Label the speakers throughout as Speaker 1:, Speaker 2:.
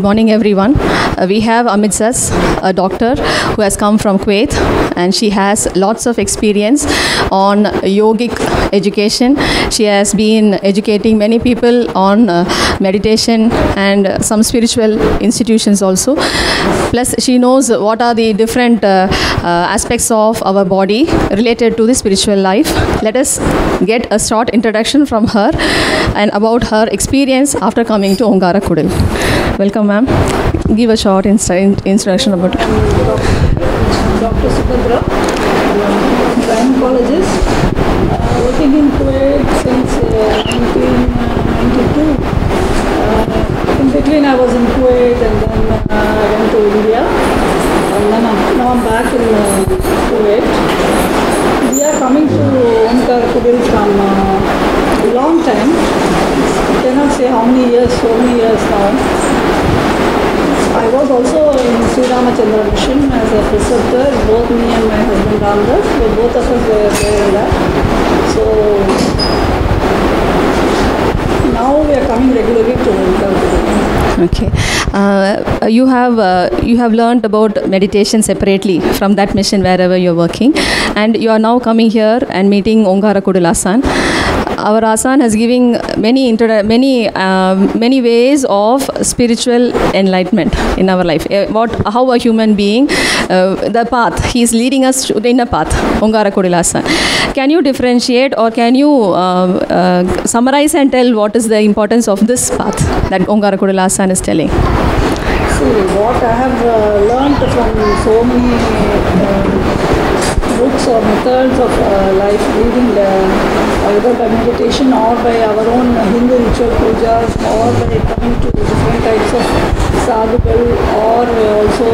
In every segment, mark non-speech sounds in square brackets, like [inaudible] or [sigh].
Speaker 1: good morning, everyone. Uh, we have amidst us a doctor who has come from Kuwait, and she has lots of experience on yogic education. She has been educating many people on uh, meditation and some spiritual institutions also. Plus, she knows what are the different uh, uh, aspects of our body related to the spiritual life. Let us get a short introduction from her and about her experience after coming to Ongara Kudil. Welcome, ma'am. Give a short inst- in- introduction about it.
Speaker 2: Dr. Subathra, gynecologist, uh, working in Kuwait since uh, 1992. Uh, in between, I was in Kuwait and then uh, I went to India. And then I'm, now I'm back in uh, Kuwait. We are coming to Omkar Kudil from uh, a long time. I cannot say how many years, so many years now. I was also in Sri Ramachandra Mission as a preceptor. Both me and my husband Ramdas, so both of us were there in that. So now we are coming regularly to Omkar
Speaker 1: Okay. Uh, you have uh, you have learned about meditation separately from that mission wherever you're working, and you are now coming here and meeting Ongara Kudulasan. Our Asan has given many inter- many uh, many ways of spiritual enlightenment in our life. Uh, what how a human being, uh, the path he is leading us to the inner path. Ongara Kudulasan. Can you differentiate or can you uh, uh, summarize and tell what is the importance of this path that Ongara Kudulasan is telling?
Speaker 2: See, what I have uh, learned from so many uh, books or methods of uh, life leading, uh, either by meditation or by our own Hindu ritual pujas or by coming to different types of sadhugal or also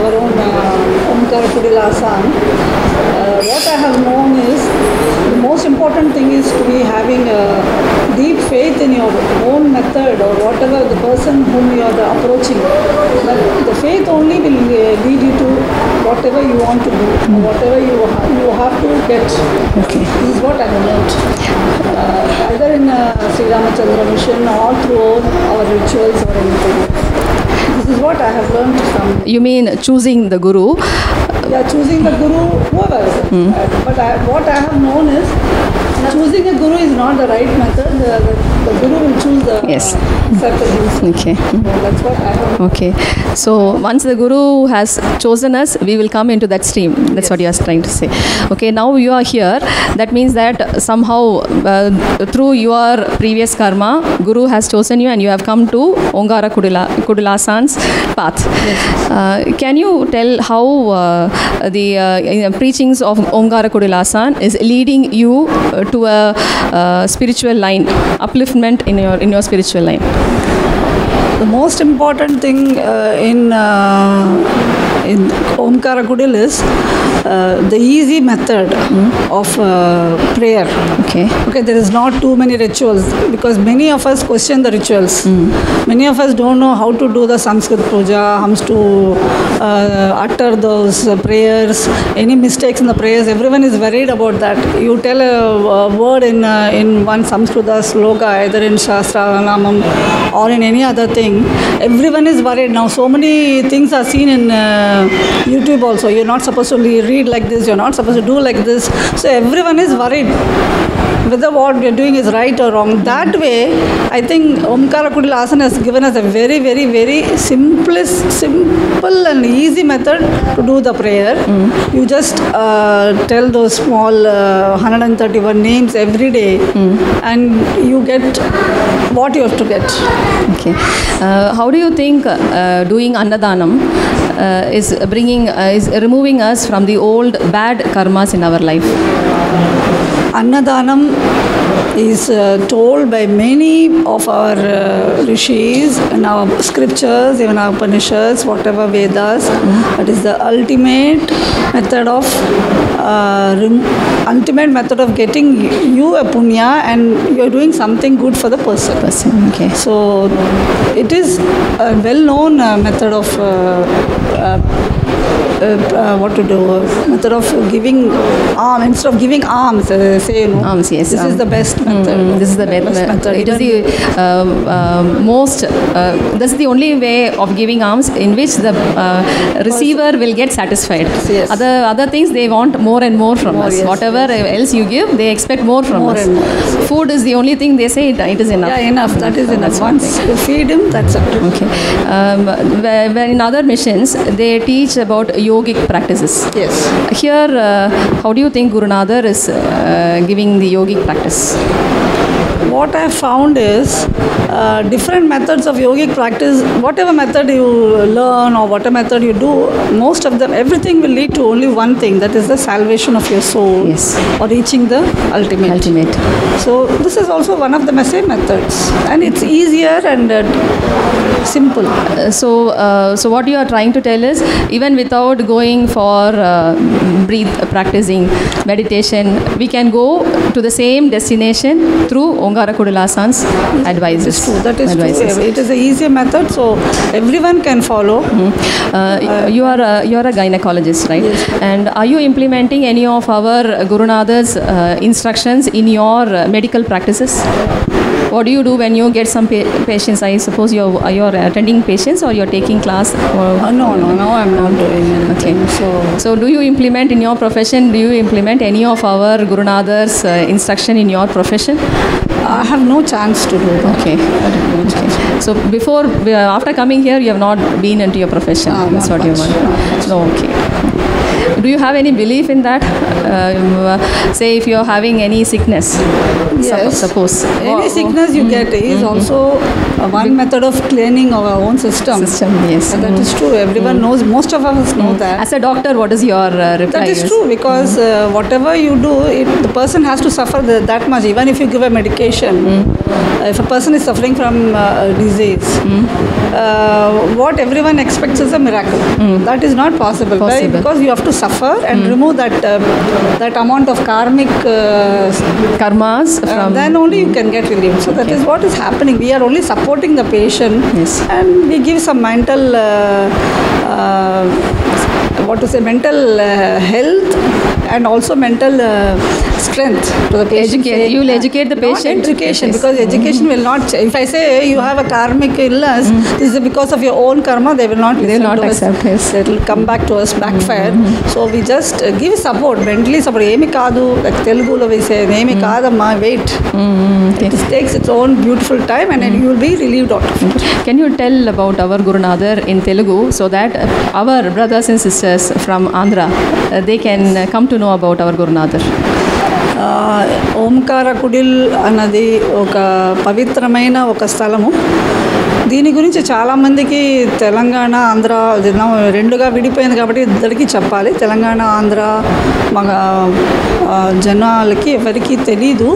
Speaker 2: our own uh, Omkara Kudilasan. Uh, what I have known is the most important thing is to be having a deep faith in your own method or whatever the person whom you are approaching. But the faith only will uh, lead you to whatever you want to do, or whatever you ha- you have to get.
Speaker 1: Okay.
Speaker 2: This is what I have learnt. Uh, either in uh, Sri Ramachandra mission or through our rituals or anything. This is what I have learnt from
Speaker 1: You mean choosing the guru?
Speaker 2: Yeah, choosing the guru, whoever. Uh, but I, what I have known is choosing a guru is not the right method. The, the, the guru will choose the
Speaker 1: Yes.
Speaker 2: uh.
Speaker 1: Okay.
Speaker 2: So that's what I have.
Speaker 1: Okay. So once the guru has chosen us, we will come into that stream. That's what you are trying to say. Okay. Now you are here. That means that somehow uh, through your previous karma, guru has chosen you, and you have come to Ongara Kudula Kudulasan's path. Uh, can you tell how uh, the uh, preachings of Omkara Kudulasan is leading you uh, to a uh, spiritual line, upliftment in your in your spiritual line?
Speaker 2: The most important thing uh, in uh, in Omkara Kudil is uh, the easy method of uh, prayer.
Speaker 1: Okay.
Speaker 2: Okay, there is not too many rituals because many of us question the rituals. Many of us don't know how to do the Sanskrit puja, how to uh, utter those uh, prayers, any mistakes in the prayers. Everyone is worried about that. You tell a, a word in uh, in one Samskrita sloka, either in Shastra, Namam, or in any other thing. Everyone is worried now. So many things are seen in uh, YouTube also. You're not supposed to read like this. You're not supposed to do like this. So everyone is worried whether what we are doing is right or wrong. That way, I think Omkara Kudil Asana has given us a very, very, very simplest, simple and easy method to do the prayer. You just uh, tell those small uh, 131 names every day and you get what you have to get.
Speaker 1: Okay. Uh, how do you think uh, doing Annadanam uh, is bringing, uh, is removing us from the old bad karmas in our life?
Speaker 2: Annadanam is uh, told by many of our uh, rishis and our scriptures, even our Upanishads, whatever Vedas. That is the ultimate method of uh, ultimate method of getting you a punya and you are doing something good for the person.
Speaker 1: Person. Okay.
Speaker 2: So it is a well-known uh, method of uh, uh, uh, uh, what to do, method of giving arm instead of giving arms. Uh, say you know,
Speaker 1: Arms, yes,
Speaker 2: this is the best method.
Speaker 1: Mm, this is the best,
Speaker 2: method.
Speaker 1: It is the um, um, most. Uh, this is the only way of giving arms in which the uh, receiver will get satisfied.
Speaker 2: Yes.
Speaker 1: Other other things they want more and more from
Speaker 2: More,
Speaker 1: us.
Speaker 2: yes,
Speaker 1: Whatever else you give, they expect more from
Speaker 2: More
Speaker 1: us.
Speaker 2: more.
Speaker 1: Food is the only thing they say it, it is enough.
Speaker 2: yeah, enough. That is enough. Once you feed him, that's it.
Speaker 1: Okay. Um, where, where in other missions, they teach about yogic practices.
Speaker 2: Yes.
Speaker 1: Here, uh, how do you think Guru Nathar is uh, giving the yogic practice?
Speaker 2: What I found is uh, different methods of yogic practice, whatever method you learn or whatever method you do, most of them, everything will lead to only one thing that is the salvation of your soul
Speaker 1: Yes.
Speaker 2: or reaching the ultimate.
Speaker 1: Ultimate.
Speaker 2: So, this is also one of the same methods, and it's easier and uh, simple.
Speaker 1: Uh, so, uh, so what you are trying to tell is, even without going for uh, breathe practicing meditation, we can go to the same destination through Ongara Kudalasan's advices.
Speaker 2: True, that is true. It is an easier method, so everyone can follow.
Speaker 1: Uh, you are a, you are a gynecologist, right? Yes. And are you implementing any of our Guru Nathar's uh, instructions in your uh, medical practices? What do you do when you get some pa- patients? I suppose you're you're attending patients or you're taking class. Or,
Speaker 2: Uh, no, no, no, I'm not doing anything. So,
Speaker 1: so, do you implement in your profession? Do you implement any of our Guru Nathar's uh, instruction in your profession?
Speaker 2: I have no chance to do that.
Speaker 1: Okay. okay. So before, uh, after coming here, you have not been into your profession.
Speaker 2: Ah,
Speaker 1: That's
Speaker 2: not
Speaker 1: what you want. No, okay. Do you have any belief in that? Uh, say if you are having any sickness,
Speaker 2: Yes.
Speaker 1: suppose.
Speaker 2: Any sickness you get is also uh, one method of cleaning our own system.
Speaker 1: System, yes.
Speaker 2: And that is true. Everyone knows, most of us know that.
Speaker 1: As a doctor, what is your uh, reply?
Speaker 2: That is
Speaker 1: Yes.
Speaker 2: true because uh, whatever you do, it, the person has to suffer the, that much. Even if you give a medication, uh, if a person is suffering from uh, a disease, uh, what everyone expects is a miracle. That is not possible?
Speaker 1: Possible.
Speaker 2: because you have to suffer and remove that uh, that amount of karmic. Uh,
Speaker 1: Karmas from.
Speaker 2: then only you can get relief. So that is what is happening. We are only supporting the patient,
Speaker 1: Yes.
Speaker 2: and we give some mental, uh, uh, what to say mental uh, health and also mental uh, strength to the patient.
Speaker 1: Educate, you will
Speaker 2: uh,
Speaker 1: educate the patient.
Speaker 2: Not education
Speaker 1: yes.
Speaker 2: because education mm-hmm. will not. If I say you have a karmic illness, mm. this is because of your own karma. They will not.
Speaker 1: They will not
Speaker 2: accept. Us.
Speaker 1: Yes.
Speaker 2: It will come back to us backfire. Mm. So we just uh, give support mentally. Support. Emi kadu like Telugu, we say. Emi
Speaker 1: kadamma wait.
Speaker 2: It takes its own beautiful time and mm. you will be relieved out of it.
Speaker 1: Can you tell about our Gurunathar in Telugu so that our brothers and sisters from Andhra uh, they can uh, come to know about our
Speaker 2: Omkara కుడిల్ uh, అన్నది ఒక పవిత్రమైన ఒక స్థలము. దీని గురించి చాలామందికి తెలంగాణ ఆంధ్ర రెండుగా విడిపోయింది కాబట్టి ఇద్దరికి చెప్పాలి. తెలంగాణ ఆంధ్ర మగ జనాలకి ఎవరికి తెలీదు.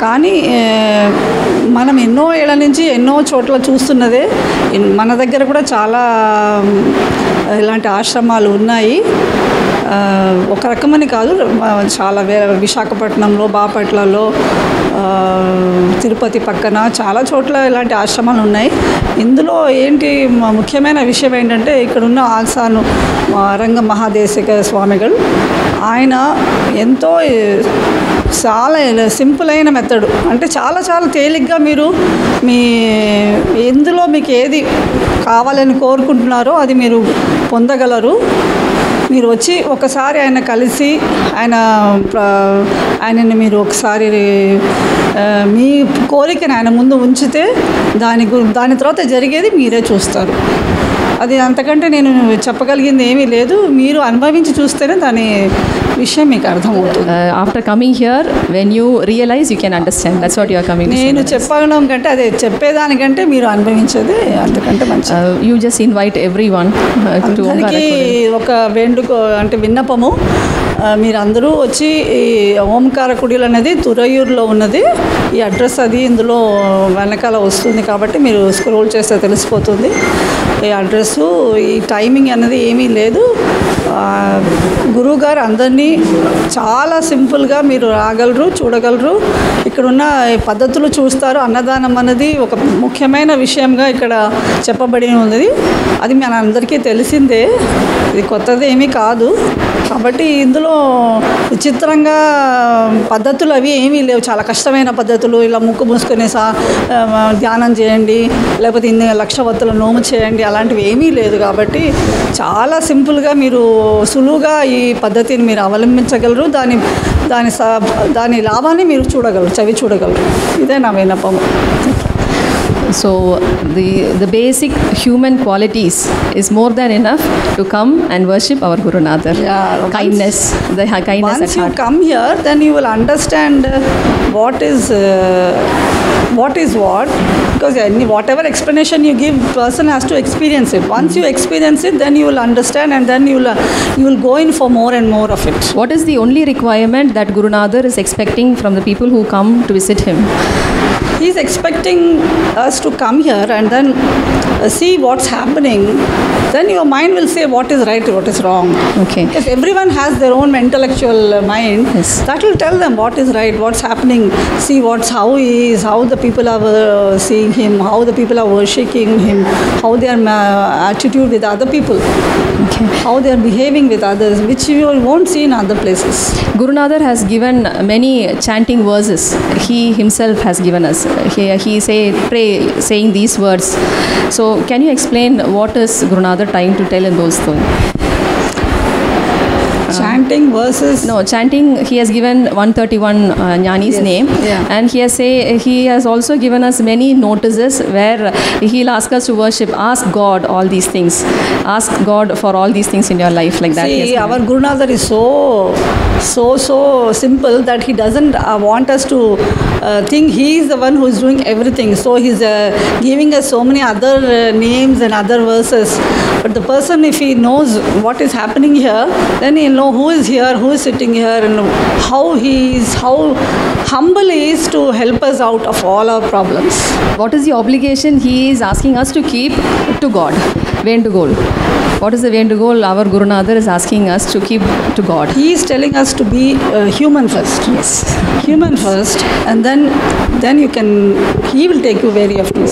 Speaker 2: కానీ మనం ఎన్నో ఏళ్ళ నుంచి ఎన్నో చోట్ల చూస్తున్నదే. మన దగ్గర కూడా చాలా ఇలాంటి ఆశ్రమాలు ఉన్నాయి. ఒక రకమని కాదు చాలా వేరే విశాఖపట్నంలో బాపట్లలో తిరుపతి పక్కన చాలా చోట్ల ఇలాంటి ఆశ్రమాలు ఉన్నాయి. ఇందులో ఏంటి మ- ముఖ్యమైన విషయం ఏంటంటే ఇక్కడున్న ఆసాను రంగ మహాదేశిక స్వామిగలు ఆయన ఎంతో చాలా సింపుల్ అయిన మెథడ్. అంటే చాలా చాలా తేలిగ్గా మీరు మీ ఎందులో మీకు ఏది కావాలని కోరుకుంటున్నారో అది మీరు పొందగలరు. మీరు వచ్చి ఒకసారి ఆయన కలిసి ఆయన ఆయనని మీరు ఒకసారి మీ కోరికను ఆయన ముందు ఉంచితే దాని గు దాని తర్వాత జరిగేది మీరే చూస్తారు. అది అంతకంటే నేను చెప్పగలిగింది ఏమీ లేదు. మీరు అనుభవించి చూస్తేనే దాని విషయం మీకు అర్థమవుతుంది.
Speaker 1: After coming here when you realise you can understand that's what your coming
Speaker 2: నేను చెప్పడం కంటే అదే చెప్పేదానికంటే మీరు అనుభవించేది అంతకంటే
Speaker 1: మంచి you just invite
Speaker 2: every
Speaker 1: one
Speaker 2: ఒక వేండుకో అంటే విన్నపము. Uh, మీరు అందరూ వచ్చి ఈ ఓంకార కుడిలు అనేది తురయూరులో ఉన్నది. ఈ అడ్రస్ అది ఇందులో వెనకాల వస్తుంది కాబట్టి మీరు స్క్రోల్ చేస్తే తెలిసిపోతుంది. ఈ అడ్రస్సు ఈ టైమింగ్ అనేది ఏమీ లేదు. గురువు గురువుగారు అందరినీ చాలా సింపుల్గా మీరు రాగలరు చూడగలరు. ఇక్కడున్న పద్ధతులు చూస్తారు. అన్నదానం అనేది ఒక ముఖ్యమైన విషయంగా ఇక్కడ చెప్పబడి ఉన్నది. అది మన అందరికీ తెలిసిందే. ఇది కొత్తది ఏమీ కాదు. కాబట్టి ఇందులో విచిత్రంగా పద్ధతులు అవి ఏమీ లేవు. చాలా కష్టమైన పద్ధతులు. ఇలా ముక్కు మూసుకొని సా ధ్యానం చేయండి. లేకపోతే ఇన్ని లక్ష వత్తుల నోము చేయండి. అలాంటివి ఏమీ లేదు కాబట్టి చాలా సింపుల్గా మీరు సులువుగా ఈ పద్ధతిని మీరు అవలంబించగలరు. దాని దాని స దాని లాభాన్ని మీరు చూడగలరు. చవి చూడగలరు. ఇదే నా విన్నపం.
Speaker 1: So the the basic human qualities is more than enough to come and worship our Guru Nathar.
Speaker 2: Yeah,
Speaker 1: kindness, the ha- kindness
Speaker 2: Once you
Speaker 1: heart.
Speaker 2: come here, then you will understand uh, what is uh, what is what. Because any, whatever explanation you give, person has to experience it. Once you experience it, then you will understand, and then you will uh, you will go in for more and more of it.
Speaker 1: What is the only requirement that Guru Nathar is expecting from the people who come to visit him?
Speaker 2: He is expecting us to come here and then see what's happening. Then your mind will say what is right, what is wrong.
Speaker 1: Okay.
Speaker 2: Because everyone has their own intellectual uh, mind.
Speaker 1: Yes.
Speaker 2: That will tell them what is right, what's happening. See what's how he is, how the people are uh, seeing him, how the people are worshipping him, how their uh, attitude with other people,
Speaker 1: Okay.
Speaker 2: how they are behaving with others, which you won't see in other places.
Speaker 1: Guru Nathar has given many chanting verses. He himself has given us. He, he say pray saying these words. So can you explain what is Guru Nathar trying to tell in those things?
Speaker 2: Chanting verses.
Speaker 1: No, chanting. He has given 131 uh, Jnani's
Speaker 2: Yes,
Speaker 1: name,
Speaker 2: yeah.
Speaker 1: and he has say he has also given us many notices where he'll ask us to worship, ask God all these things, ask God for all these things in your life, like that. he has
Speaker 2: See, our Gurunathar is so, so, so simple that he doesn't uh, want us to uh, think he is the one who is doing everything. So he's uh, giving us so many other uh, names and other verses. But the person, if he knows what is happening here, then he'll know who is here, who is sitting here, and how he is, how humble he is to help us out of all our problems.
Speaker 1: What is the obligation he is asking us to keep to God? Vendugol. What is the Vendugol? Our Guru Nathar is asking us to keep to God.
Speaker 2: He is telling us to be uh, human first.
Speaker 1: Yes.
Speaker 2: Human first, and then then you can. He will take you where you have to.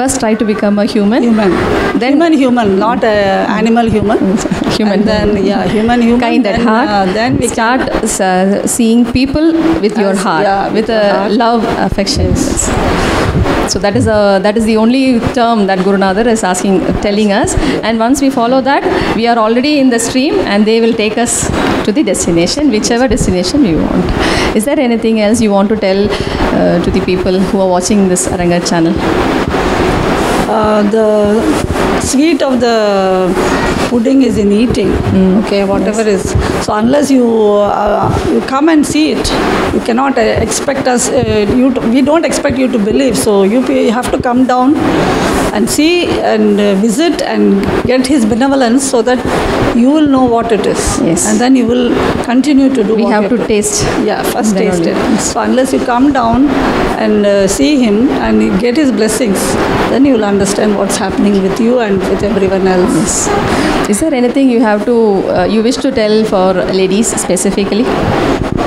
Speaker 1: First, try to become a human.
Speaker 2: Human.
Speaker 1: Then-
Speaker 2: human, human, not a animal human. [laughs]
Speaker 1: Human.
Speaker 2: And then yeah, human, human.
Speaker 1: kind at heart.
Speaker 2: uh, then we
Speaker 1: start uh, seeing people with your heart,
Speaker 2: yeah,
Speaker 1: with
Speaker 2: with
Speaker 1: a
Speaker 2: heart.
Speaker 1: love, affection. So that is a that is the only term that Guru Nathar is asking, telling us. And once we follow that, we are already in the stream, and they will take us to the destination, whichever destination we want. Is there anything else you want to tell uh, to the people who are watching this Aranga channel?
Speaker 2: uh, the sweet of the pudding is in eating okay whatever is so unless you uh, you come and see it you cannot uh, expect us uh, you to, we don't expect you to believe so you, you have to come down and see and uh, visit and get his benevolence so that you will know what it is
Speaker 1: Yes.
Speaker 2: and then you will continue to do
Speaker 1: We have to
Speaker 2: do.
Speaker 1: taste.
Speaker 2: Yeah, first taste
Speaker 1: only.
Speaker 2: it. So unless you come down and uh, see him and get his blessings, then you will understand what's happening with you and with everyone else.
Speaker 1: Is there anything you have to uh, you wish to tell for ladies specifically?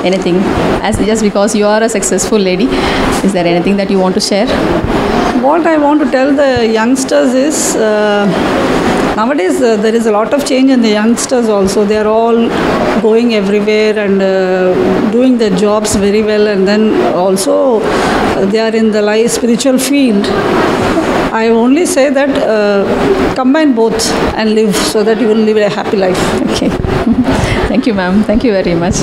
Speaker 1: Anything? As just because you are a successful lady, is there anything that you want to share?
Speaker 2: What I want to tell the youngsters is uh, nowadays uh, there is a lot of change in the youngsters also. They are all going everywhere and uh, doing their jobs very well, and then also uh, they are in the life spiritual field. I only say that uh, combine both and live so that you will live a happy life.
Speaker 1: Okay. [laughs] Thank you, ma'am. Thank you very much.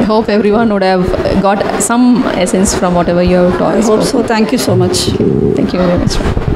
Speaker 1: I hope everyone would have got some essence from whatever you have taught.
Speaker 2: I hope so. Thank you so much.
Speaker 1: Thank you very much.